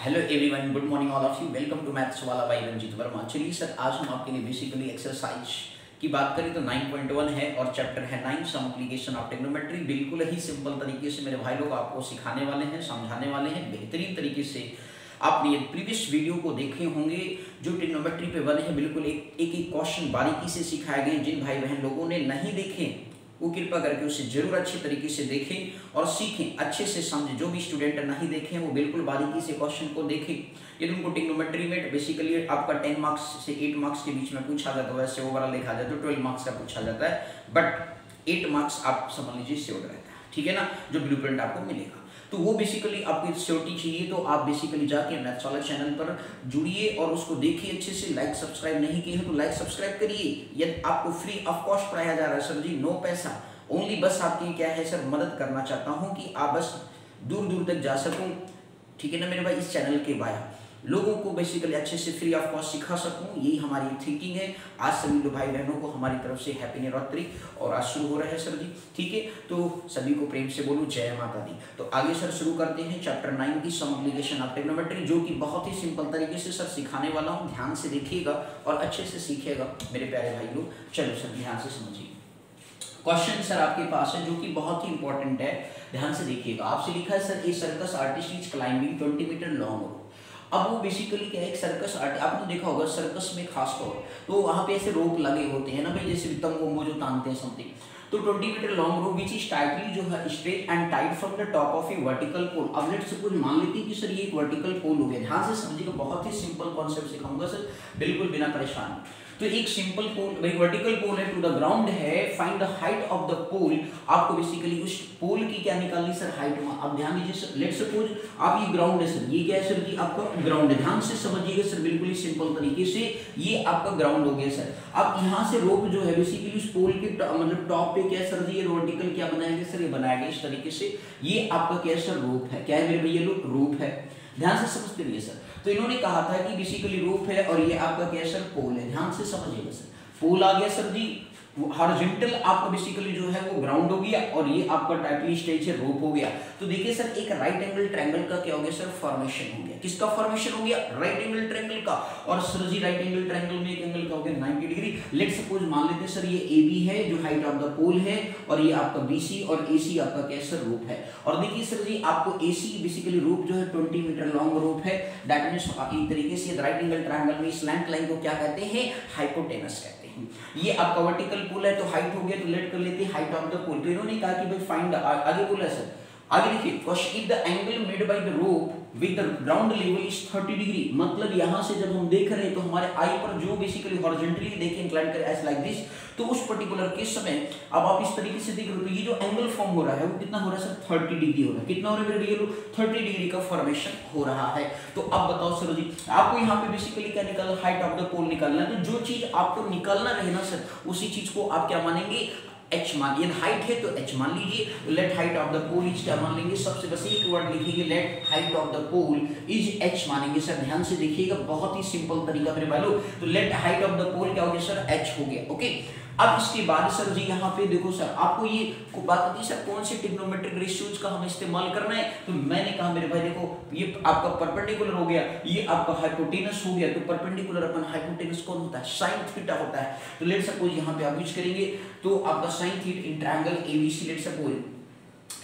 Hello everyone good morning all of you welcome to maths वाला भाई रंजीत वर्मा चलिए sir आज हम आपके लिए बेसिकली एक्सरसाइज की बात करें तो 9.1 है और चैप्टर है nine some application of trigonometry बिल्कुल ही सिंपल तरीके से मेरे भाई लोग आपको सिखाने वाले हैं, समझाने वाले हैं, बेहतरीन तरीके से आपने प्रीवियस वीडियो को देखे होंगे जो टेक्नोमेट्री पे बने हैं। बिल्कुल एक एक एक क्वेश्चन बारीकी से सिखाए गए जिन भाई बहन लोगों ने नहीं देखे वो कृपा करके उसे ज़रूर अच्छे तरीके से देखें और सीखें, अच्छे से समझें। जो भी स्टूडेंट नहीं देखें, वो बिल्कुल बारीकी से क्वेश्चन को देखें। यदि उनको टिग्नोमेट्री में बेसिकली आपका टेन मार्क्स से एट मार्क्स के बीच में पूछा जाता है वैसे ओवरऑल देखा जाए तो ट्वेल्व मार्क्स का पूछा जाता है। बट एट मार्क्स आप समझ लीजिए श्योर रहता है। ठीक है ना? जो ब्लू आपको मिलेगा। तो वो बेसिकली आपको सिक्योरिटी चाहिए तो आप बेसिकली जाके मैथ्स वाला चैनल पर जुड़िए और उसको देखिए अच्छे से लाइक सब्सक्राइब नहीं किए तो लाइक सब्सक्राइब करिए। यदि आपको फ्री ऑफ़ कॉस्ट पढ़ाया जा रहा है सर जी नो पैसा। ओनली बस आपकी क्या है सर मदद करना चाहता हूँ कि आप बस दूर दूर तक जा सकूँ। ठीक है ना मेरे भाई, इस चैनल के बाया। लोगों को बेसिकली अच्छे से फ्री ऑफ़ कॉस्ट सिखा सकूँ। यही हमारी थिंकिंग है। आज सभी लोग भाई बहनों को हमारी तरफ़ से हैप्पी नवरात्रि और आज शुरू हो रहा है सर जी। ठीक है? तो सभी को प्रेम से बोलूँ, जय माता दी। तो आगे सर शुरू करते हैं। चैप्टर नाइन की सम एप्लीकेशन ऑफ़ टेक्नोमेट्री जो कि बहुत ही सिंपल तरीके से सर सिखाने वाला हूँ। ध्यान से देखिएगा और अच्छे से सीखिएगा, मेरे प्यारे भाई लोग चलो सर, ध्यान से समझिए। क्वेश्चन सर आपके पास है, जो कि बहुत ही इंपॉर्टेंट है। ध्यान से देखिएगा। आपसे लिखा है, sir a circus artist is climbing 20 metre long अब वो बेसिकली क्या है, एक सर्कस आर्ट आपने देखा होगा सर्कस में खास तौर तो वहाँ पे ऐसे रोप लगे होते हैं ना भाई, जैसे तंगो जो तानते हैं समथिंग तो 20 metre long rope which is tightly जो है straight and tight from the top of a vertical pole अब लेट सपोज़ मान लेते हैं कि सर ये एक वर्टिकल पोल हो गया। ध्यान से समझिएगा बहुत ही सिंपल कॉन्सेप्ट सिखाऊँगा सर बिल्कुल बिना परेशान। तो एक सिंपल पोल भाई वर्टिकल पोल है टू द ग्राउंड है find the height of the pole आपको बेसिकली उस पोल की क्या निकालनी सर हाइट अब ध्यान दीजिए सर लेट सपोज़ आप ये ग्राउंड है सर ये क्या है सर जी आपका ग्राउंड है। ध्यान से समझिएगा सर बिल्कुल ही सिंपल तरीके से ये आपका ग्राउंड हो गया सर अब यहाँ से रोप जो है बेसिकली उस पोल के मतलब टॉप पे क्या सर जी ये वर्टिकल क्या बनाया गया सर ये बनाया इस तरीके से। ये आपका क्या सर रोप है। क्या है मेरे भैया लोग? रोप है। ध्यान से समझते रहिए सर तो इन्होंने कहा था कि बेसिकली रूफ है और ये आपका क्या सर पोल है। ध्यान से समझिएगा सर। पोल आ गया सर जी। हॉरिजॉन्टल आपका बेसिकली जो है वो ग्राउंड हो गया और ये आपका टाइटली स्टेज है रोप हो गया। तो देखिए सर, एक राइट एंगल ट्रायंगल का क्या हो गया सर? फॉर्मेशन हो गया। किसका फॉर्मेशन हो गया? राइट एंगल ट्रायंगल का। और sir ji right angle triangle में एक एंगल का हो गया 90 डिग्री लेट सपोज़ मान लेते हैं सर, ये ए बी है, जो हाइट ऑफ़ द पोल है, और ये आपका बी सी और ए सी आपका क्या सर? रूप है। और देखिए सर जी, आपको ए सी बेसिकली रूप जो है ट्वेंटी मीटर लॉन्ग रूप है। दैट मीन एक तरीके से राइट एंगल ट्रायंगल में स्लैंट लाइन को क्या कहते हैं? हाइपोटेनस कहते हैं। ये आपका वर्टिकल पुल है तो हाइट हो गया तो लेट कर लेते हाइट ऑफ़ द पुल तो इन्होंने कहा कि भाई फाइंड आगे बोला सर आगे देखिए question if the angle made by the rope with the ground level is 30 degree मतलब यहाँ से जब हम देख रहे हैं तो हमारे आई पर जो बेसिकली हॉरिजॉन्टली देखें इंक्लाइन कर एज लाइक दिस तो उस पर्टिकुलर केस समय अब आप इस तरीके से देख रहे हो तो ये जो एंगल फॉर्म हो रहा है, वो कितना हो रहा है सर? 30 डिग्री हो रहा है। कितना हो रहा है मेरे लोग 30 डिग्री का फॉर्मेशन हो रहा है। तो अब बताओ सर जी, आपको यहाँ पे बेसिकली क्या निकालना हाइट ऑफ़ द पोल निकालना तो जो चीज़ आपको निकालना रहे ना सर, उसी चीज़ को आप क्या मानेंगे? एच मान, यदि हाइट है तो एच मान लीजिए। Let height of the pole is क्या मान लेंगे? सबसे बस एक वर्ड लिखेंगे let height of the pole is H मानेंगे सर। ध्यान से देखिएगा, बहुत ही सिंपल तरीका मेरे भाई तो let height of the pole क्या हो गया सर? एच हो गया ओके अब इसके बाद सर जी यहाँ पे देखो सर, आपको ये को बात होती है सर कौन से टिग्नोमेट्रिक रेशियोज का हमें इस्तेमाल करना है? तो मैंने कहा, मेरे भाई देखो, ये आपका परपेंडिकुलर हो गया, ये आपका हाइपोटेनस हो गया तो परपेंडिकुलर अपन हाइपोटेनस कौन होता है? साइन थीटा होता है। तो लेट सपोज़ यहाँ पे आप यूज़ करेंगे तो आपका sine theta in triangle ABC let suppose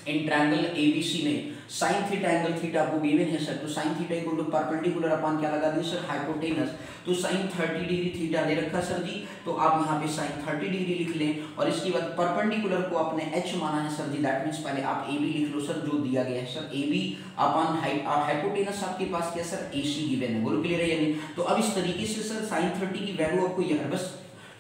in triangle ABC में साइन थीटा एंगल थीटा आपको गिवन है सर तो sine theta equal to perpendicular अपन क्या लगा दिए सर हाइपोटेनस तो साइन 30 डिग्री थीटा दे रखा सर जी तो आप यहाँ पे साइन 30 डिग्री लिख लें और इसके बाद परपेंडिकुलर को आपने एच माना है सर जी दैट मीन्स पहले आप ए बी लिख लो सर जो दिया गया है sir A B upon hypotenuse आपके पास क्या सर ए सी गिवन है बोलो क्लियर है यानी तो अब इस तरीके से सर साइन थर्टी की वैल्यू आपको यह, बस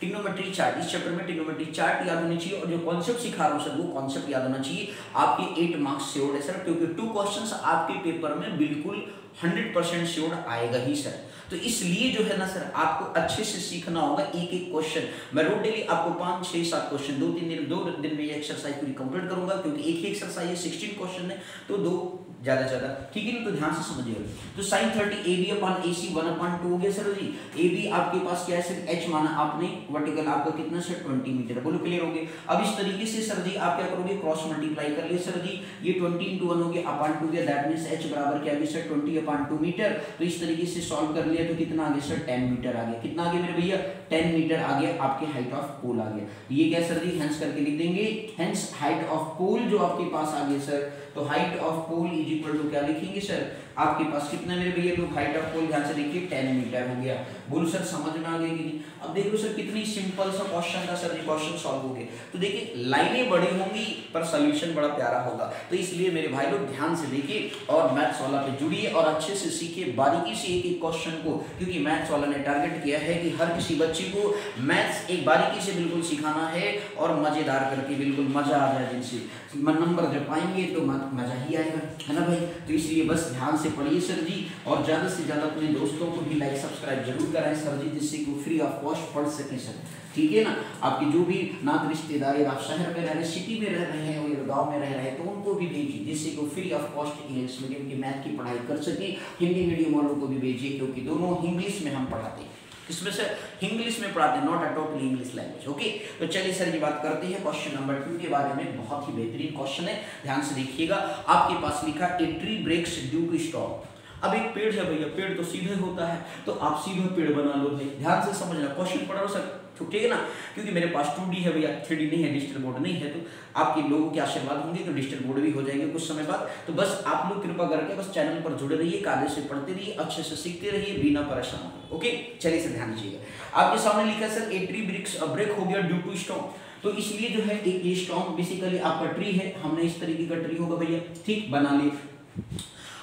टिग्नोमेट्री चार्ट, इस चैप्टर में टिग्नोमेट्री चार्ट याद होनी चाहिए और जो कॉन्सेप्ट सिखा रहा हूँ सर, वो कॉन्सेप्ट याद होना चाहिए। आपके एट मार्क्स श्योर है सर, क्योंकि टू क्वेश्चंस आपके पेपर में बिल्कुल हंड्रेड परसेंट श्योर आएगा ही सर तो इसलिए जो है ना सर आपको अच्छे से सीखना होगा एक एक क्वेश्चन मैं रोज डेली आपको पाँच, छह, सात क्वेश्चन दो, तीन दिन, दो दिन में ये एक्सरसाइज पूरी कंप्लीट करूँगा, क्योंकि एक ही एक्सरसाइज है सिक्सटीन क्वेश्चन है तो दो ज़्यादा ज़्यादा. ठीक है तो ध्यान से समझिएगा तो sine thirty A B upon A C one upon two हो गया सर जी. ए बी आपके पास क्या है सर एच माना आपने वर्टिकल आपका कितना सर ट्वेंटी मीटर बोलो क्लियर हो गया? अब इस तरीके से सर जी, आप क्या करोगे? क्रॉस मल्टीप्लाई कर लिए सर जी. ये ट्वेंटी इंटू वन हो गया अपान टू गया. दैट मीन एच बराबर क्या sir twenty upon two metre तो इस तरीके से सॉल्व कर लिया तो कितना आ गया सर टेन मीटर आ गया कितना आ गया मेरे भैया? टेन मीटर आ गया आपके हाइट ऑफ़ पोल आ गया ये क्या सर जी? हेंस करके लिख देंगे। हेंस हाइट ऑफ़ पोल जो आपके पास आ गया सर तो height of pole is equal to क्या लिखेंगे सर आपके पास कितना मेरे भैया लोग हाइट ऑफ़ पोल ध्यान से देखिए टेन मीटर हो गया। बोलो सर, समझ में आ गई कि नहीं? अब देख लो सर, कितनी सिंपल सा क्वेश्चन था सर, ये क्वेश्चन सॉल्व हो गया। तो देखिए, लाइनें बड़ी होंगी, पर सोल्यूशन बड़ा प्यारा होगा। तो इसलिए मेरे भाई लोग ध्यान से देखिए और मैथ्स वाला पे जुड़िए और अच्छे से सीखिए बारीकी से एक एक क्वेश्चन को, क्योंकि मैथ्स वाला ने टारगेट किया है कि हर किसी बच्चे को मैथ्स एक बारीकी से बिल्कुल सिखाना है और मज़ेदार करके बिल्कुल मज़ा आ जाए जिनसे। नंबर जब पाएँगे तो मज़ा ही आएगा, है ना भाई? तो इसलिए बस ध्यान से पढ़िए सर जी, और ज़्यादा से ज़्यादा अपने दोस्तों को भी लाइक सब्सक्राइब ज़रूर कराएँ सर जी, जिससे कि फ्री ऑफ़ कॉस्ट पढ़ सकें सर। ठीक है ना? आपके जो भी नात रिश्तेदार आप शहर में रह रहे सिटी में रह रहे हैं और गाँव में रह रहे हैं तो उनको भी भेजिए, जिससे कि free of cost English medium की मैथ की पढ़ाई कर सके, हिंदी मीडियम वालों को भी भेजिए, क्योंकि दोनों इंग्लिश में हम पढ़ाते हैं। इसमें से? इंग्लिश में पढ़ाते हैं not a totally English language okay तो चलिए सर ये बात करते हैं क्वेश्चन नंबर टू के बारे में, बहुत ही बेहतरीन क्वेश्चन है, ध्यान से देखिएगा। आपके पास लिखा a tree breaks due to storm अब एक पेड़ है भैया, पेड़ तो सीधे होता है तो आप सीधे पेड़ बना लो भाई। ध्यान से समझना क्वेश्चन पढ़ा सर ठीक है ना? क्योंकि मेरे पास टू डी है भैया थ्री डी नहीं है डिजिटल बोर्ड नहीं है तो आपके लोगों के आशीर्वाद होंगे तो डिजिटल बोर्ड भी हो जाएँगे कुछ समय बाद। तो बस आप लोग कृपा करके बस चैनल पर जुड़े रहिए कायदे से पढ़ते रहिए, अच्छे से सीखते रहिए, बिना परेशान ओके चलिए सर ध्यान दीजिएगा। आपके सामने लिखा sir a tree breaks break हो गया ड्यू टू स्टॉम तो इसलिए जो है एक ये स्टॉम बेसिकली आपका ट्री है, हमने इस तरीके का ट्री होगा भैया। ठीक, बना लिए।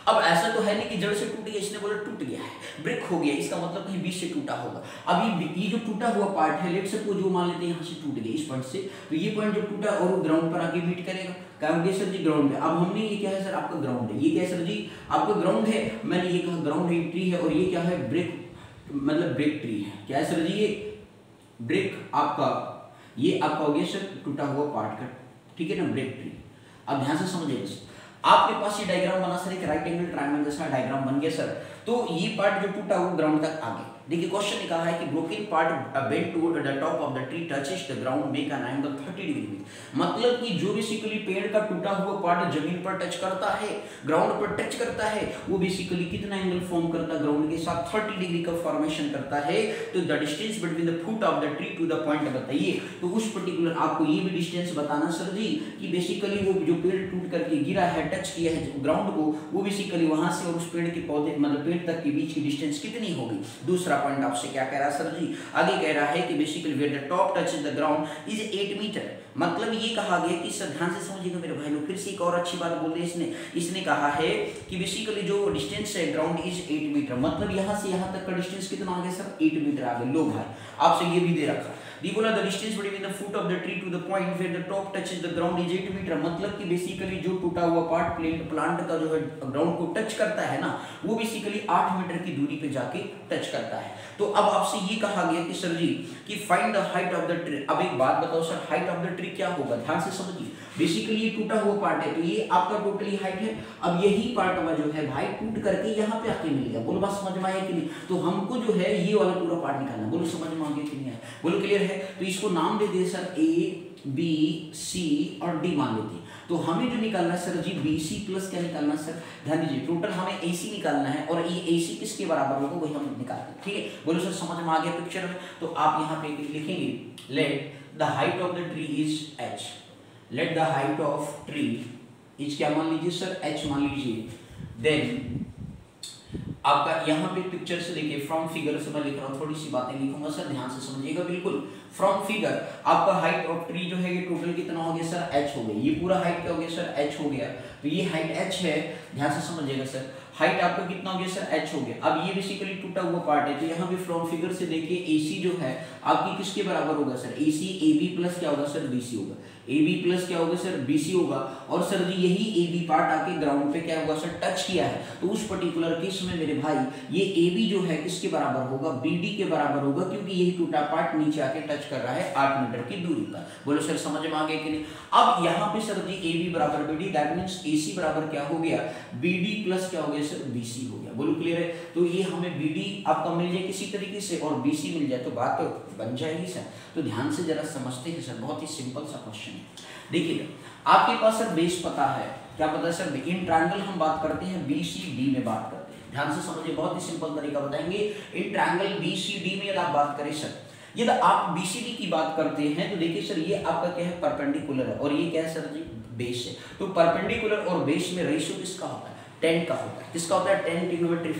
अब ऐसा तो है नहीं कि जड़ से टूट गया, इसने बोला टूट गया है ब्रेक हो गया, इसका मतलब कहीं बीच से टूटा होगा। अब ये ये जो टूटा हुआ पार्ट है लेट सपोज़ जो मान लेते हैं, यहाँ से टूट गया इस पॉइंट से तो ये पॉइंट जो टूटा और वो ग्राउंड पर आके मीट करेगा क्या सर जी ग्राउंड है। अब हमने ये क्या है, सर, आपका ग्राउंड है। ये क्या है, सर जी? आपका ग्राउंड है, मैंने ये कहा ग्राउंड है ट्री है और ये क्या है ब्रेक मतलब ब्रेक ट्री है। क्या है सर जी, ये ब्रेक आपका, ये आपका हो गया सर टूटा हुआ पार्ट का ठीक है ना ब्रेक ट्री अब ध्यान से समझिए आपके पास ये डायग्राम बना सर एक राइट एंगल ट्रायंगल जैसा डायग्राम बन गया सर तो ये पार्ट जो टूटा वो ग्राउंड तक आ गया। देखिए क्वेश्चन ने कहा है कि broken part bend to the top of the tree touches the ground make an angle 30 degree मतलब कि जो बेसिकली पेड़ का टूटा हुआ पार्ट ज़मीन पर टच करता है ग्राउंड पर टच करता है, वो बेसिकली कितना एंगल फॉर्म करता है? ग्राउंड के साथ 30 डिग्री का फॉर्मेशन करता है। तो the distance between the foot of the tree to the point बताइए। तो उस पर्टिकुलर आपको ये भी डिस्टेंस बताना सर जी, कि बेसिकली वो जो पेड़ टूट करके गिरा है टच किया है ग्राउंड को, वो बेसिकली वहाँ से और उस पेड़ के पौधे मतलब पेड़ तक के बीच की डिस्टेंस कितनी होगी? दूसरा पॉइंट आपसे क्या कह रहा है, सर जी? आगे कह रहा है कि basically where the top touch the ground is 8 metre मतलब ये कहा गया कि सर, ध्यान से समझिएगा मेरे भाई लोग फिर से एक और अच्छी बात बोल रहे इसने। इसने कहा है कि बेसिकली जो डिस्टेंस है ग्राउंड इज़ 8 मीटर मतलब यहाँ से यहाँ तक का डिस्टेंस कितना आ गया, सर? 8 मीटर आ गया। लो भाई, आपसे ये भी दे रखा दी बोला the distance between the foot of the tree to the point where the top touches the ground is 8 metre मतलब कि बेसिकली जो टूटा हुआ पार्ट प्लेट प्लांट का जो है ग्राउंड को टच करता है ना, वो बेसिकली 8 मीटर की दूरी पे जाके टच करता है। तो अब आपसे ये कहा गया कि, सर जी, कि find the height of the tree अब एक बात बताओ, sir height of the tree क्या होगा? ध्यान से समझिए। बेसिकली ये टूटा हुआ पार्ट है तो ये आपका टोटली हाइट है। अब यही पार्ट में जो है भाई, टूट करके यहाँ पे आके मिल गया। बोलो, बात समझ में आया कि नहीं? तो हमको जो है ये वाला पूरा पार्ट निकालना। बोलो, समझ में आ गया कि नहीं आया? बोलो, क्लियर है? तो इसको नाम दे दिए सर ए बी सी और डी मान लेते हैं। तो हमें जो निकालना है sir, ji B C plus क्या निकालना है सर? ध्यान दीजिए टोटल हमें ए सी निकालना है और ये ए सी किसके बराबर होगा, वही हम निकालते हैं ठीक है? बोलो सर, समझ में आ गया पिक्चर में? तो आप यहाँ पे लिखेंगे let the height of the tree is H let the height of tree is क्या मान लीजिए सर एच मान लीजिए। देन आपका यहाँ पे पिक्चर से देखिए फ्रॉम फिगर से मैं लिख रहा हूँ, थोड़ी सी बातें लिखूँगा सर ध्यान से समझिएगा बिल्कुल। फ्रॉम फिगर आपका हाइट ऑफ़ ट्री जो है, ये टोटल कितना हो गया सर एच हो गया। ये पूरा हाइट क्या हो गया सर एच हो गया। तो ये हाइट एच है, ध्यान से समझिएगा सर हाइट आपका कितना हो गया सर एच हो गया। अब ये बेसिकली टूटा हुआ पार्ट है तो यहाँ पे फ्रॉम फिगर से देखिए एसी जो है, आपकी किसके बराबर होगा sir AC A B plus क्या होगा सर बीसी होगा। ए बी प्लस क्या होगा सर बी सी होगा। और सर जी यही ए बी पार्ट आके ग्राउंड पे क्या होगा सर टच किया है। तो उस पर्टिकुलर केस में मेरे भाई, ये ए बी जो है, किसके बराबर होगा? बी डी के बराबर होगा, क्योंकि यही टूटा पार्ट नीचे आके टच कर रहा है आठ मीटर की दूरी पर। बोलो सर समझ में आ गया कि नहीं? अब यहाँ पे सर जी ए बी बराबर B D that means A C बराबर क्या हो गया? बी डी प्लस क्या हो गया सर बी सी हो गया। बोलो क्लियर है? तो ये हमें बी डी आपका मिल जाए किसी तरीके से और बी सी मिल जाए तो बात तो बन जाएगी सर। तो ध्यान से जरा समझते हैं सर, बहुत ही सिंपल सा क्वेश्चन है। देखिएगा, आपके पास सर बेस पता है। क्या पता है सर इन ट्रायंगल हम बात करते हैं बी सी डी में बात करते हैं। ध्यान से समझिए, बहुत ही सिंपल तरीका बताएँगे। इन ट्रायंगल बी सी डी में यदि आप बात करें सर, यदि आप बीसीडी की बात करते हैं तो देखिए सर, ये आपका क्या है परपेंडिकुलर है। और ये क्या है सर जी? बेस है। तो परपेंडिकुलर और बेस में रेशियो किसका होता है? टेन का होता है किसका होता है टेन ट्रिग्नोमेट्री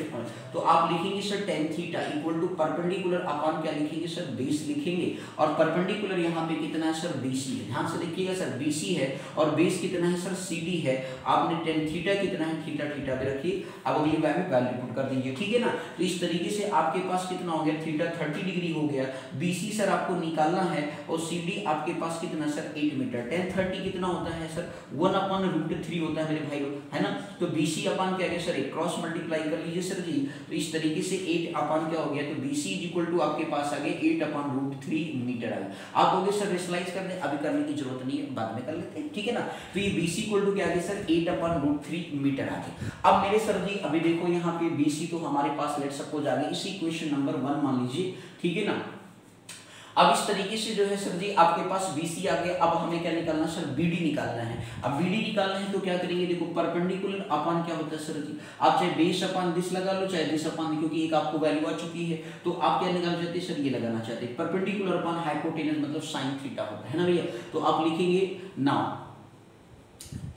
तो आप लिखेंगे sir tan theta equal to perpendicular upon क्या लिखेंगे सर? बेस लिखेंगे। और परपेंडिकुलर यहाँ पे कितना है सर? बीसी है ध्यान से देखिएगा सर बीसी है और बेस कितना है सर? सीडी है। आपने टेन थीटा कितना है? थीटा थीटा पे रखिए। अब अगली बार में वैल्यू पुट कर दीजिए ठीक है ना? तो इस तरीके से आपके पास कितना हो गया? थीटा थर्टी डिग्री हो गया। बीसी सर आपको निकालना है। और सी आपके पास कितना sir? Eight metre tan thirty कितना होता है सर? वन अपन रूट होता है मेरे भाई है ना? तो बीसी अपन क्या सर, एक क्रॉस मल्टीप्लाई कर लीजिए, सर जी। तो इस तरीके से एट अपन क्या हो गया? तो बी सी इक्वल टू आपके पास आ गया eight upon root three metre आ गया आप बोले सर रेसलाइज कर दे अभी करने की ज़रूरत नहीं है, बाद में कर लेते हैं। ठीक है ना? तो ये बी सी इक्वल टू क्या गया, sir? Eight upon root three metre आ गया। अब मेरे सर जी, अभी देखो यहाँ पे बी सी तो हमारे पास लेट सपोज़ आ गया, इसी क्वेश्चन नंबर वन मान लीजिए। ठीक है ना? अब इस तरीके से जो है सर जी, आपके पास बीसी आ गया। अब हमें क्या निकालना सर? बीडी निकालना है। अब बीडी निकालना है तो क्या करेंगे? देखो, परपेंडिकुलर अपान क्या होता है सर जी? आप चाहे बेस अपान दिस लगा लो, चाहे दिस अपान, क्योंकि एक आपको वैल्यू आ चुकी है। तो आप क्या निकालना चाहते हैं सर? ये लगाना चाहते हैं। परपेंडिकुलर अपान हाइपोटेनस मतलब साइन थीटा होता है ना भैया? तो आप लिखेंगे नाउ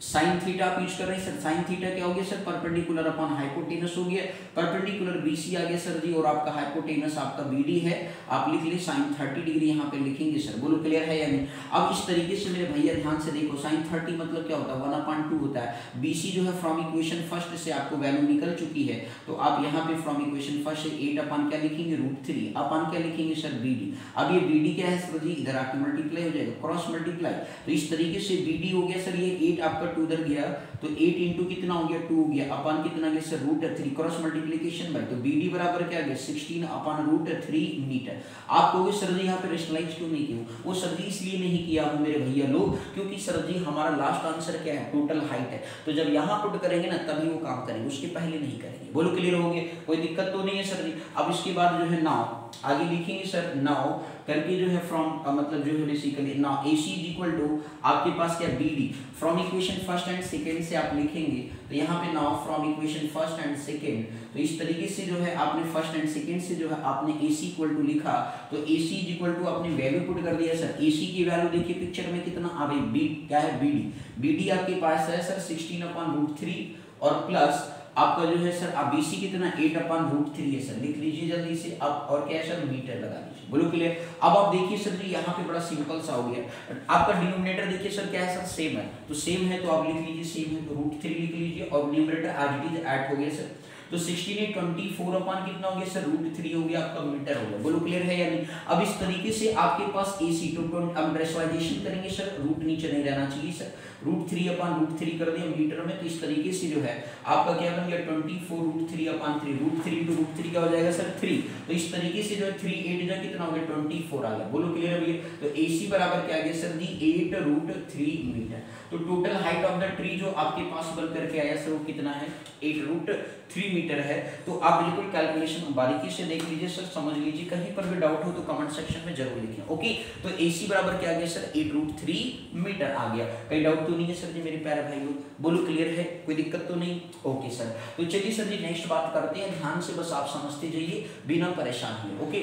साइन थीटा आप यूज़ कर रहे हैं। सर, साइन थीटा क्या हो गया? सर, परपेंडिकुलर अपॉन हाइपोटेनस हो गया। परपेंडिकुलर बीसी आ गया, सर जी, और आपका हाइपोटेनस, आपका बीडी है। आप लिख ली, साइन थर्टी डिग्री यहाँ पे लिखेंगे, सर। बोलो, क्लियर है या नहीं? अब इस तरीके से मेरे भैया, ध्यान से देखो, साइन थर्टी मतलब क्या होता है? वन अपॉन टू होता है। बीसी जो है फ्रॉम इक्वेशन फ़र्स्ट से आपको वैल्यू निकल चुकी है। तो आप यहाँ पे फ्रॉम इक्वेशन फ़र्स्ट से एट अपॉन क्या लिखेंगे? रूट थ्री अपॉन क्या लिखेंगे, सर? बीडी अब ये बीडी क्या है, सर जी? इधर आके मल्टीप्लाई हो जाएगा क्रॉस मल्टीप्लाई तो इस तरीके से बीडी हो गया, सर। ये एट आपका टू उधर गया तो एट इंटू कितना हो गया? टू हो गया। अपन कितना गया? Sir root three cross multiplication by तो बी डी बराबर क्या गया? Sixteen upon root three metre आप कहोगे सर जी, यहाँ पे रेशनलाइज क्यों नहीं किया? वो सर जी इसलिए नहीं किया हूँ मेरे भैया लोग, क्योंकि सर जी, हमारा लास्ट आंसर क्या है? टोटल हाइट है। तो जब यहाँ पुट करेंगे ना, तभी वो काम करेंगे, उसके पहले नहीं करेंगे। बोलो क्लियर हो गया? कोई दिक्कत तो नहीं है सर जी। अब इसके बाद जो है नाउ आगे लिखेंगे सर नाउ करके जो है फ्रॉम मतलब जो है basically now A C is equal to आपके पास क्या B D from equation first and second से आप लिखेंगे तो यहाँ पे now from equation first and second तो इस तरीके से जो है आपने फ़र्स्ट एंड सेकेंड से जो है आपने ए सी इक्वल टू लिखा तो A C is equal to आपने वैल्यू पुट कर दिया सर ए सी की वैल्यू देखिए पिक्चर में कितना आ गई बी क्या है? बी डी बी डी आपके पास है sir sixteen upon root three और प्लस आपका जो है सर अब बीसी कितना एट अपॉन रूट थ्री है सर। लिख लीजिए जल्दी से। अब और क्या है सर? मीटर लगा लीजिए। बोलो क्लियर अब आप देखिए सर जी, यहाँ पे बड़ा सिंपल सा हो गया। आपका डिनोमिनेटर देखिए सर, क्या है सर? सेम है। तो सेम है तो आप लिख लीजिए सेम है तो रूट थ्री लिख लीजिए और डिनोमिनेटर आज इट इज़ ऐड हो गया सर। तो sixteen eight twenty four upon कितना हो गया सर रूट थ्री हो गया, आपका मीटर हो गया। बोलो क्लियर है या नहीं? अब इस तरीके से आपके पास ए सी अब रेशलाइजेशन करेंगे सर रूट नीचे नहीं रहना चाहिए sir root three upon root three कर दिया मीटर में तो इस तरीके से जो है, आपका क्या बन गया? Twenty four root three upon three root three two root three क्या हो जाएगा सर थ्री तो इस तरीके से जो है थ्री एट जो कितना हो गया? ट्वेंटी फोर आ गया। बोलो क्लियर है भैया? तो ए सी बराबर क्या आ गया सर दी एट रूट थ्री मीटर तो total height of the tree जो आपके पास बन करके आया सर वो कितना है? एट रूट थ्री मीटर है। तो आप बिल्कुल कैलकुलेशन बारीकी से देख लीजिए सर समझ लीजिए। कहीं पर भी डाउट हो तो कमेंट सेक्शन में ज़रूर लिखें ओके तो ए सी बराबर क्या आ गया sir eight root three metre आ गया। कहीं डाउट तो नहीं है सर जी मेरे प्यारे भाई बोलो क्लियर है? कोई दिक्कत तो नहीं? ओके सर तो चलिए सर जी नेक्स्ट बात करते हैं। ध्यान से बस आप समझते जाइए, बिना परेशान हुए ओके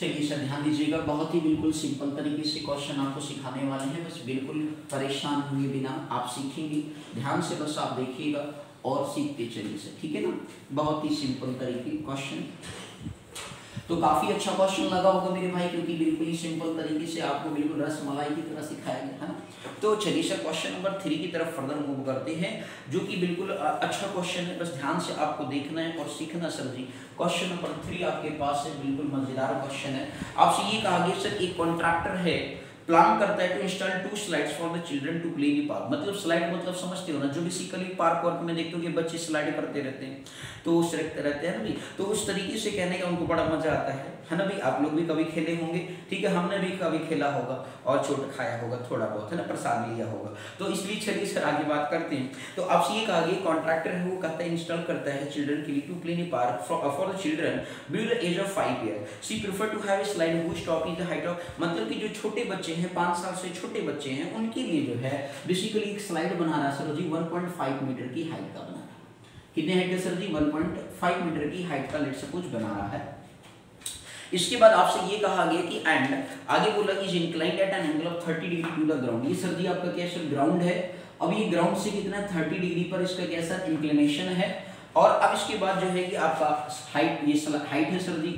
चलिए सर ध्यान दीजिएगा। बहुत ही बिल्कुल सिंपल तरीके से क्वेश्चन आपको सिखाने वाले हैं। बस बिल्कुल परेशान हुए बिना, आप सीखेंगे। ध्यान से बस आप देखिएगा और सीखते चलिए। सर ठीक है ना? बहुत ही सिंपल तरीके क्वेश्चन तो काफ़ी अच्छा क्वेश्चन लगा होगा मेरे भाई, क्योंकि बिल्कुल ही सिंपल तरीके से आपको बिल्कुल रस, मलाई की तरह सिखाया गया, है ना? तो चलिए सर क्वेश्चन नंबर थ्री की तरफ़ फर्दर मूव करते हैं, जो कि बिल्कुल अच्छा क्वेश्चन है। बस ध्यान से आपको देखना है और सीखना sir ji. Question number three आपके पास है, बिल्कुल मज़ेदार क्वेश्चन है। आपसे ये कहा गया, सर, एक कॉन्ट्रैक्टर है प्लान करता है to install two slides for the children to play in park मतलब स्लाइड मतलब समझते हो ना? जो बेसिकली पार्क वर्क में देखते हो कि बच्चे स्लाइड करते रहते हैं तो उस रहते हैं ना भाई? तो उस तरीके से कहने का उनको बड़ा मज़ा आता है। है ना भाई? आप लोग भी कभी खेले होंगे, ठीक है? हमने भी कभी खेला होगा और चोट खाया होगा थोड़ा बहुत, है ना? प्रसाद लिया होगा। तो इसलिए चलिए सर, आगे बात करते हैं। तो आपसे ये कहा गया कॉन्ट्रैक्टर है वो कहता है इंस्टॉल करता है चिल्ड्रन के लिए to play in park for the children below the age of five year she prefer to have a slide who stop in the height of मतलब कि जो छोटे बच्चे हैं, पाँच साल से छोटे बच्चे हैं, उनके लिए जो है बेसिकली एक स्लाइड बना रहा है सर जी 1.5 मीटर की हाइट का बना रहा कितने हाइट का सर जी? 1.5 मीटर की हाइट का लेट सपोज़ बना रहा है। इसके बाद आपसे ये कहा गया कि एंड आगे बोला कि inclined at an angle of 30 degree to the ground ये सर जी आपका क्या सर ग्राउंड है? अब ये ग्राउंड से कितना 30 डिग्री पर इसका क्या सर इंक्लिनेशन है। और अब इसके बाद जो है कि आपका हाइट ये हाइट है सर जी।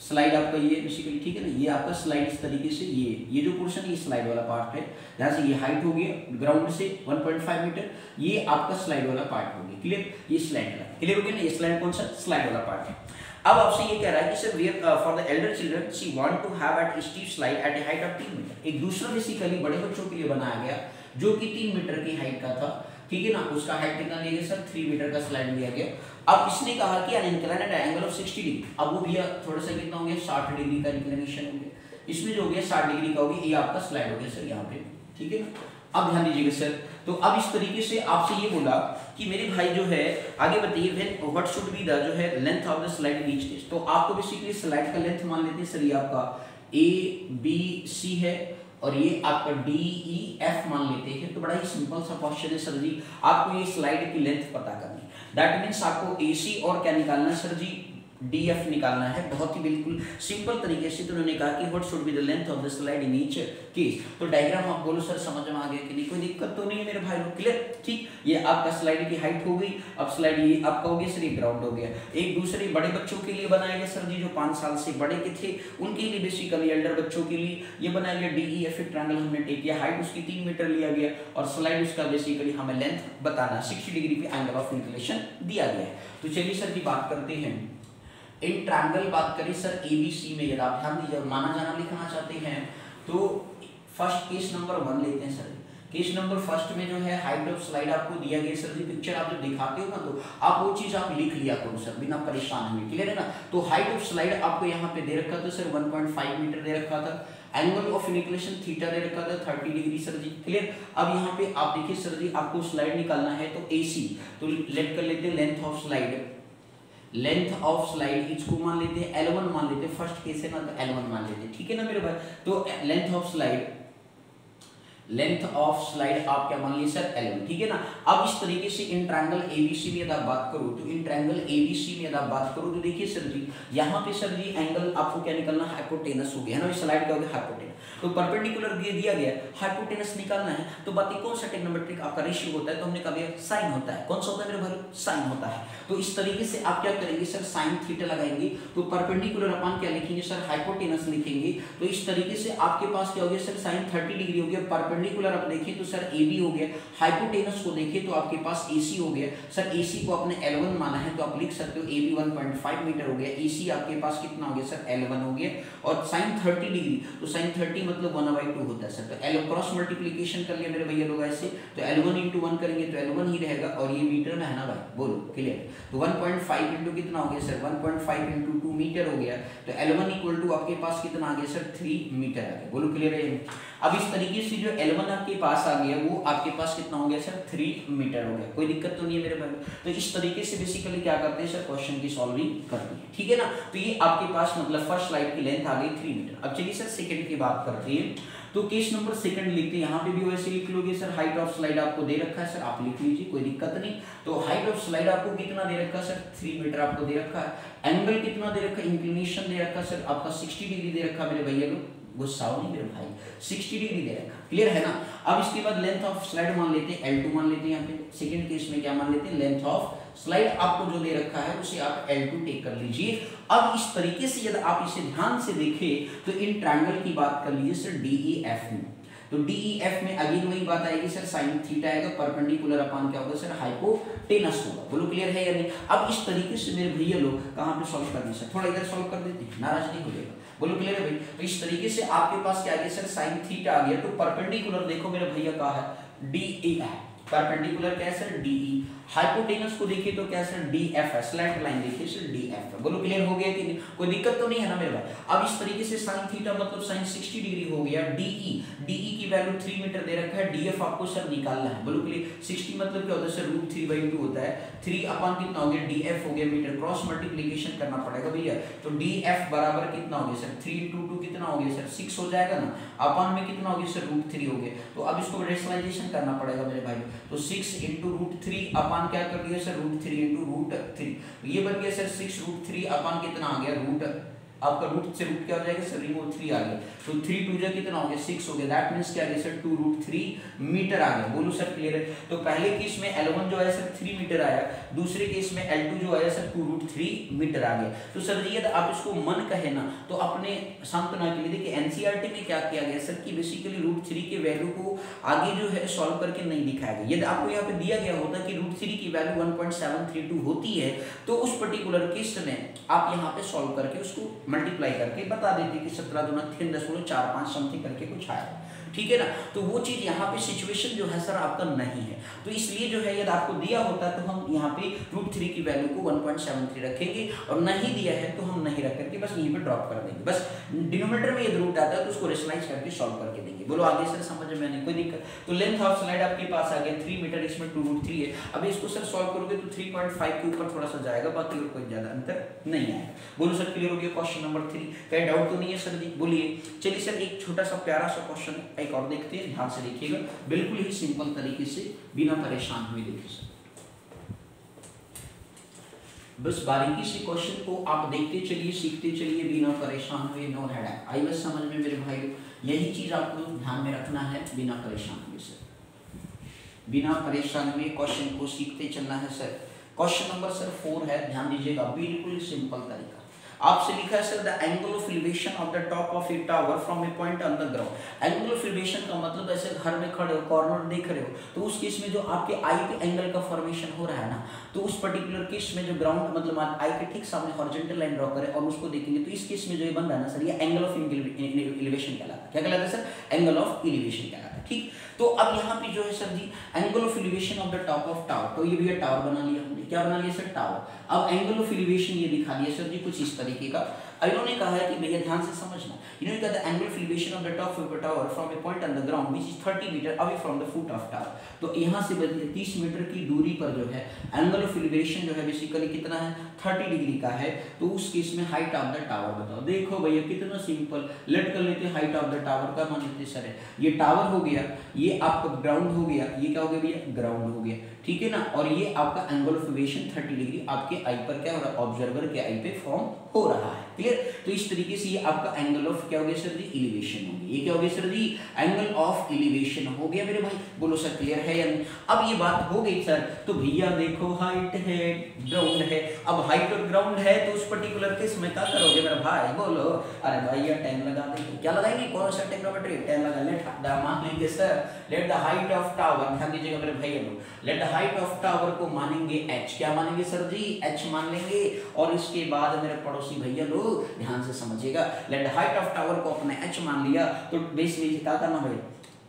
स्लाइड आपका ये बेसिकली ठीक है ना? ये आपका स्लाइड इस तरीके से ये ये जो पोर्शन ये स्लाइड वाला पार्ट है। जहाँ से ये हाइट हो गया ग्राउंड से 1.5 मीटर ये आपका स्लाइड वाला पार्ट हो गया क्लियर ये स्लाइड वाला। क्लियर हो गया ना? ये स्लाइड कौन सा? स्लाइड वाला पार्ट है। अब आपसे ये कह रहा है कि sir where for the elder children she want to have at steep slide at a height of 3 metre एक दूसरा बेसिकली बड़े बच्चों के लिए बनाया गया, जो कि 3 मीटर की हाइट का था। ठीक है ना? उसका हाइट कितना लिया गया सर 3 मीटर का स्लाइड लिया गया। अब इसने कहा कि इंक्लाइनेड एंगल ऑफ़ 60 डिग्री अब वो भैया थोड़ा सा कितना हो गया? 60 डिग्री का इंक्लिनेशन हो गया। इसमें जो हो गया 60 डिग्री का हो गया, ये आपका स्लाइड हो गया सर यहाँ पे। ठीक है? अब ध्यान दीजिएगा सर तो अब इस तरीके से आपसे ये बोला कि मेरे भाई जो है, आगे बताइए when what should be the जो है length of the slide each case तो आपको बेसिकली स्लाइड का लेंथ मान लेते हैं सर ये आपका ए बी सी है और ये आपका डी ई एफ़ मान लेते हैं। तो बड़ा ही सिंपल सा क्वेश्चन है सर जी। आपको ये स्लाइड की लेंथ पता करनी दैट मीन्स आपको ए सी और क्या निकालना है सर जी? डी एफ़ निकालना है। बहुत ही बिल्कुल सिंपल तरीके से तो उन्होंने कहा कि what should be the length of the slide in each case तो डायग्राम आप बोलो, सर, समझ में आ गया कि नहीं? कोई दिक्कत तो नहीं है मेरे भाई लोग क्लियर ठीक, ये आपका स्लाइड की हाइट हो गई। अब स्लाइड ये आपका हो गया, सर, ये ग्राउंड हो गया। एक दूसरे बड़े बच्चों के लिए बनाया गया, सर जी, जो पाँच साल से बड़े के थे, उनके लिए बेसिकली एल्डर बच्चों के लिए ये बनाया गया। डी ई एफ़ ट्रायंगल हमने टेक किया। हाइट उसकी तीन मीटर लिया गया और स्लाइड उसका बेसिकली हमें लेंथ बताना। सिक्सटी डिग्री पे एंगल ऑफ़ इंक्लिनेशन दिया गया है। तो चलिए, सर जी, बात करते हैं। इन ट्रायंगल बात करें सर ए बी सी में, यदि आप ध्यान दीजिए माना जाना लिखना चाहते हैं तो फ़र्स्ट केस नंबर वन लेते हैं सर केस नंबर फ़र्स्ट में जो है हाइट ऑफ़ स्लाइड आपको दिया गया सर जी पिक्चर आप जब दिखाते हो ना तो आप वो चीज़ आप लिख लिया करो सर बिना परेशान हुए क्लियर है ना? तो हाइट ऑफ़ स्लाइड आपको यहाँ पे दे रखा था सर 1.5 मीटर दे रखा था एंगल ऑफ़ इनिक्लेशन थीटा दे रखा था 30 डिग्री सर जी क्लियर अब यहाँ पे आप देखिए सर जी, आपको स्लाइड निकालना है तो एसी तो लेट कर लेते हैं length of slide length of slide इसको मान लेते हैं एलेवन मान लेते हैं फ़र्स्ट केस है ना तो एलेवन मान लेते हैं। ठीक है ना मेरे भाई? तो length of slide length of slide आप क्या मान लीजिए सर एल ठीक है ना? अब इस तरीके से इन ट्रायंगल एबीसी में यदि बात करो तो इन ट्रायंगल एबीसी में यदि बात करो तो देखिए सर जी, यहाँ पे सर जी एंगल आपको क्या निकलना हाइपोटेनस हो गया, है ना? स्लाइड क्या हो गया हाइपोटेनस तो परपेंडिकुलर दिया गया हाइपोटेनस निकालना है। तो बात कौन सा टेक्नोमेट्रिक आपका रेशियो होता है? तो हमने कहा साइन होता है। कौन सा होता है मेरे भाई? साइन होता है। तो इस तरीके से आप क्या करेंगे सर? साइन थीटा लगाएँगे। तो परपेंडिकुलर अपन क्या लिखेंगे सर? हाइपोटेनस लिखेंगे। तो इस तरीके से आपके पास क्या हो गया सर? साइन थर्टी डिग्री हो गया। परपेंडिकुलर आप देखें तो सर ए बी हो गया। हाइपोटेनस को देखें तो आपके पास ए सी हो गया। सर ए सी को आपने एल वन माना है तो आप लिख सकते हो A B one point five metre हो गया। ए सी आपके पास कितना हो गया सर एल वन हो गया। और साइन थर्टी डिग्री तो साइन थर्टी मतलब वन बाई टू होता है सर तो एल क्रॉस मल्टीप्लीकेशन कर लिया मेरे भैया लोग ऐसे। तो एल वन इंटू वन करेंगे तो एल वन ही रहेगा और ये मीटर में है ना भाई? बोलो क्लियर तो वन पॉइंट फाइव इंटू कितना हो गया sir one point five into two metre हो गया। तो एल वन इक्वल टू आपके पास कितना आ गया सर थ्री मीटर आ गया। बोलो क्लियर है अब इस तरीके से जो एल वन आपके पास आ गया, वो आपके पास कितना हो गया सर थ्री मीटर हो गया। कोई दिक्कत तो नहीं है मेरे भाई। तो इस तरीके से बेसिकली क्या करते हैं सर क्वेश्चन की सॉल्विंग करते हैं। ठीक है ना? तो ये आपके पास मतलब फ़र्स्ट स्लाइड की लेंथ आ गई थ्री मीटर अब चलिए सर सेकंड की बात करते हैं। तो केस नंबर सेकंड लिखते हैं। यहाँ पे भी वैसे लिख लोगे सर हाइट ऑफ़ स्लाइड आपको दे रखा है सर आप लिख लीजिए, कोई दिक्कत नहीं। तो हाइट ऑफ़ स्लाइड आपको कितना दे रखा है सर थ्री मीटर आपको दे रखा है। एंगल कितना दे रखा है? इंक्लिनेशन दे रखा है सर आपका सिक्सटी डिग्री दे रखा है मेरे भैया लोग गुस्सा नहीं मेरे भाई 60 डिग्री दे रखा। क्लियर है ना? अब इसके बाद लेंथ ऑफ़ स्लाइड मान लेते हैं L2 मान लेते हैं यहाँ पे। सेकंड केस में क्या मान लेते हैं? लेंथ ऑफ़ स्लाइड आपको जो दे रखा है, उसे आप L2 टेक कर लीजिए। अब इस तरीके से यदि आप इसे ध्यान से देखें तो इन ट्रायंगल की बात कर लीजिए सर एफ़ में। तो एफ़ में अगेन वही बात आएगी सर साइन थीटा आएगा परपेंडिकुलर अपान क्या होगा सर? हाइपोटेनस होगा। बोलो क्लियर है या नहीं? अब इस तरीके से मेरे भैया लोग कहाँ पे सॉल्व करने सर? थोड़ा इधर सॉल्व कर देते हैं। नाराज़ नहीं हो जाएगा बोलो क्लियर है भाई? तो इस तरीके से आपके पास क्या आ गया, सर? साइन थीटा आ गया। तो परपेंडिकुलर देखो मेरे भैया कहा है? डी ए है। परपेंडिकुलर क्या सर? डीई हाइपोटेनस को देखिए तो क्या सर? डी एफ़ है। स्लैंट लाइन देखिए, सर? डी एफ़ है। बोलो क्लियर हो गया कि नहीं? कोई दिक्कत तो नहीं है ना मेरे भाई? अब इस तरीके से साइन थीटा मतलब साइन 60 डिग्री हो गया। डीई डीई की वैल्यू 3 मीटर दे रखा है डीएफ आपको सर निकालना है। बोलो क्लियर 60 मतलब क्या होता है sir root three by two होता है। थ्री अपन कितना हो गया? डीएफ हो गया मीटर क्रॉस मल्टीप्लीकेशन करना पड़ेगा भैया। तो डीएफ बराबर कितना हो गया सर थ्री इंटू टू कितना हो गया सर सिक्स हो जाएगा ना। अपन में कितना हो गया सर रूट थ्री हो गया। तो अब इसको रेशनलाइजेशन करना पड़ेगा मेरे भाई। तो six into root three upon क्या कर दिया sir root three into root three ये बन गया sir six root three upon कितना आ गया? रूट आपका रूट से रूट क्या हो जाएगा? सर रिमूव थ्री आ गया। तो थ्री टू जो कितना हो गया? सिक्स हो गया। दैट मीन्स क्या sir two root three metre आ गया। बोलो सर क्लियर है? तो पहले केस में एल वन जो है सर थ्री मीटर आया। दूसरे केस में एल टू जो आया sir two root three metre आ गया। तो सर जी यदि आप इसको मन कहे ना तो अपने सांत्वना के लिए देखिए एनसीईआरटी में क्या किया गया सर कि बेसिकली रूट थ्री के वैल्यू को आगे जो है सॉल्व करके नहीं दिखाया गया। यदि आपको यहाँ पे दिया गया होता कि रूट थ्री की वैल्यू वन होती है तो उस पर्टिकुलर केस में आप यहाँ पे सॉल्व करके उसको मल्टीप्लाई करके बता देते कि सत्रह दुना तीन दशमलव चार पाँच समथिंग करके कुछ आया। ठीक है ना? तो वो चीज़ यहाँ पे सिचुएशन जो है सर आपका नहीं है। तो इसलिए जो है, यदि आपको दिया होता तो हम यहाँ पे रूट थ्री की वैल्यू को वन पॉइंट सेवन थ्री रखेंगे और नहीं दिया है तो हम नहीं रख करके बस यहीं पे ड्रॉप कर देंगे। बस डिनोमीटर में यदि रूट आता है तो उसको रेशनलाइज करके सॉल्व करके देंगे। बोलो, आगे सर समझ में नहीं कोई दिक्कत? तो लेंथ ऑफ़ स्लाइड आपके पास आ गया। थ्री मीटर इसमें टू रूट थ्री है। अब इसको सर सॉल्व करोगे तो थ्री पॉइंट फाइव के ऊपर थोड़ा सा जाएगा, बाकी और कोई ज़्यादा अंतर नहीं आएगा। बोलो सर क्लियर हो गया क्वेश्चन नंबर थ्री कहीं डाउट तो नहीं है सर जी? बोलिए। चलिए सर एक छोटा सा प्यारा सा क्वेश्चन एक और देखते हैं। ध्यान से देखिएगा। बिल्कुल ही सिंपल तरीके से, बिना परेशान हुए देखिए सर बस बारीकी से क्वेश्चन को आप देखते चलिए, सीखते चलिए, बिना परेशान हुए नो हेड आई बस समझ में मेरे भाई यही चीज़ आपको ध्यान में रखना है, बिना परेशान हुए सर बिना परेशान हुए क्वेश्चन को सीखते चलना है sir question number sir four है, ध्यान दीजिएगा, बिल्कुल सिंपल तरीका। आपसे लिखा है sir the angle of elevation of the top of a tower from a point on the ground angle of elevation का मतलब ऐसे घर में खड़े हो कॉर्नर देख रहे हो तो उस केस में जो आपके आई पे एंगल का फॉर्मेशन हो रहा है ना तो उस पर्टिकुलर केस में जो ग्राउंड मतलब आई के ठीक सामने हॉरिजॉन्टल लाइन ड्रॉ करें और उसको देखेंगे तो इस केस में जो ये बन रहा है ना सर ये एंगल ऑफ़ एलिवेशन कहलाता है। क्या कहलाता है सर एंगल ऑफ़ एलिवेशन कहलाता है, ठीक? तो अब यहाँ पे जो है sir ji angle of elevation of the top of tower तो ये भी टावर बना लिया हमने। क्या बना लिया सर? टावर अब एंगल ऑफ़ एलिवेशन ये दिखा दिया सर जी कुछ इस तरीके का। अब इन्होंने कहा है कि भैया ध्यान से समझना। इन्होंने कहा the angle of elevation of the top of the tower from a point on the ground which is 30 metres away from the foot of tower तो यहाँ से 30 मीटर की दूरी पर जो है एंगल ऑफ़ एलिवेशन जो है बेसिकली कितना है? 30 डिग्री का है। तो उस केस में हाइट ऑफ़ द टावर बताओ। देखो भैया, कितना सिंपल लेट कर लेते हाइट ऑफ़ द टावर का मान लेते सर ये टावर हो गया, ये आपका ग्राउंड हो गया, ये क्या हो गया भैया? ग्राउंड हो गया। ठीक है ना? और ये आपका एंगल ऑफ़ एलिवेशन 30 डिग्री आपके आई पर क्या हो रहा ऑब्जर्वर के आई पे फॉर्म हो रहा है क्लियर तो इस तरीके से ये आपका एंगल ऑफ़ क्या हो गया सर जी? एलिवेशन हो गया। ये क्या हो गया sir ji? Angle of elevation हो गया मेरे भाई। बोलो सर क्लियर है या नहीं? अब ये बात हो गई सर तो भैया देखो हाइट है ग्राउंड है। अब हाइट और ग्राउंड है तो उस पर्टिकुलर केस में क्या करोगे मेरा भाई? बोलो। अरे भाई यार टाइम लगा देंगे क्या लगाएँगे? कौन सा टेक्नोमेट्री टाइम लगा लेट मान लेंगे sir let the height of tower ध्यान दीजिएगा मेरे भैया लोग। Let the height of tower को मानेंगे एच क्या मानेंगे सर जी? एच मान लेंगे और इसके बाद मेरे पड़ोसी भैया लोग ध्यान से समझिएगा। लेट हाइट ऑफ़ टावर को अपने एच मान लिया तो बेस बेसिकली क्या करना भाई?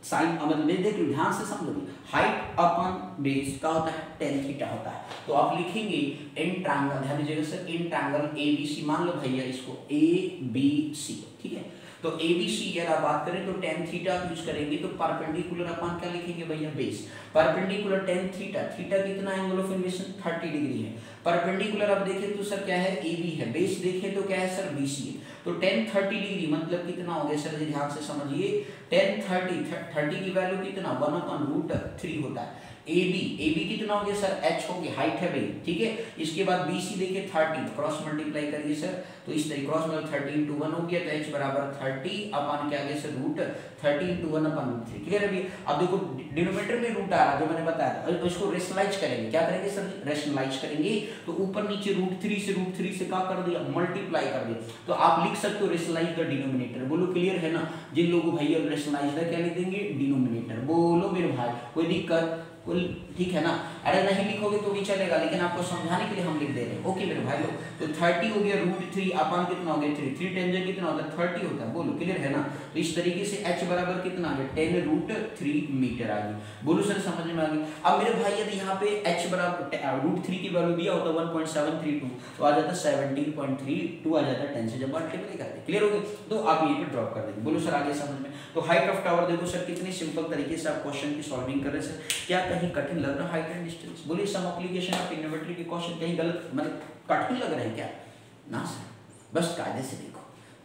साइन मतलब देख लो, ध्यान से समझो हाइट अपॉन बेस का होता है? टेन थीटा होता है। तो आप लिखेंगे इन ट्रायंगल ध्यान दीजिएगा sir in triangle A B C मान लो भैया इसको ए बी सी ठीक है? तो ए बी सी अगर आप बात करें तो टेन थीटा यूज़ करेंगे तो परपेंडिकुलर अपन क्या लिखेंगे भैया? Base perpendicular tan theta theta कितना angle of invasion thirty degree है। परपेंडिकुलर आप देखें तो सर क्या है? ए बी है। बेस देखें तो क्या है सर बी सी है। तो टेन थर्टी डिग्री मतलब कितना हो गया सर ध्यान से समझिए। टेन थर्टी थर्टी की वैल्यू कितना? वन अपन रूट थ्री होता है। ए बी ए बी कितना हो गया सर? एच हो गया हाइट है भाई, ठीक है? इसके बाद बी सी देखिए थर्टी क्रॉस मल्टीप्लाई करिए सर। तो इस तरीके क्रॉस मतलब थर्टी इंटू वन हो गया तो एच बराबर थर्टी अपन क्या गया sir? Root thirty into one upon three clear अभी अब देखो डिनोमीटर में रूट आ रहा जो मैंने बताया था। इसको रेशनलाइज करेंगे। क्या करेंगे सर? रेशनलाइज करेंगे। तो ऊपर नीचे रूट थ्री से रूट थ्री से क्या कर दिया? मल्टीप्लाई कर दिया। तो आप लिख सकते हो रेशनलाइज द डिनोमिनेटर बोलो क्लियर है ना? जिन लोगों भैया रेशनलाइज द क्या लिख देंगे? डिनोमिनेटर बोलो मेरे भाई, कोई दिक्कत? कुल ठीक है ना? अरे नहीं लिखोगे तो भी चलेगा, लेकिन आपको समझाने के लिए हम लिख दे रहे हैं। ओके मेरे भाई लोग तो थर्टी हो गया रूट थ्री अपन कितना हो गया? थ्री थ्री टेन जो कितना होता है? थर्टी होता है। बोलो क्लियर है ना? तो इस तरीके से एच बराबर कितना आ गया? टेन रूट थ्री मीटर आ गई बोलो सर, समझ में आ गई अब मेरे भाई यदि यहाँ पे एच बराबर रूट थ्री की वैल्यू दिया होता one point seven three two तो आ जाता सेवनटीन पॉइंट थ्री टू आ जाता टेन से जब मल्टीप्लाई करते क्लियर हो गए तो आप ये पे ड्रॉप कर देंगे। बोलो सर, आगे समझ में। तो हाइट ऑफ़ टावर देखो सर, कितनी सिंपल तरीके से आप क्वेश्चन की सॉल्विंग कर रहे हैं, सर। क्या कहीं कठिन लग रहा हाइट एंड डिस्टेंस। बोलिए सम एप्लीकेशन ऑफ़ के क्वेश्चन कहीं गलत मतलब कठिन लग रहे हैं क्या? ना सर, बस कायदे से देखो।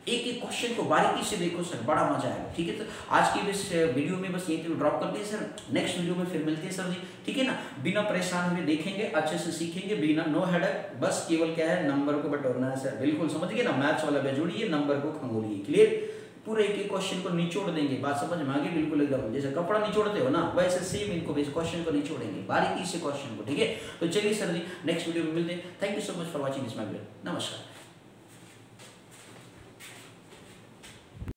एक एक क्वेश्चन को बारीकी से देखो सर, बड़ा मज़ा आएगा, ठीक है? तो आज की इस वीडियो में बस ये ड्रॉप करते हैं सर नेक्स्ट वीडियो में फिर मिलते हैं सर जी, ठीक है ना? बिना परेशान हुए देखेंगे, अच्छे से सीखेंगे, बिना नो हेडक बस केवल क्या है नंबर को बटोरना है सर। बिल्कुल, समझ गए ना? मैथ्स वाला बेजोड़िए नंबर को खंगोलिए क्लियर पूरे एक एक क्वेश्चन को निचोड़ देंगे। बात समझ में आगे बिल्कुल एकदम। जैसे कपड़ा निचोड़ते हो ना, वैसे सेम इनको क्वेश्चन को निचोड़ेंगे बारीकी से क्वेश्चन को, ठीक है? तो चलिए सर जी नेक्स्ट वीडियो में मिलते हैं। Thank you so much for watching इस माई नमस्कार।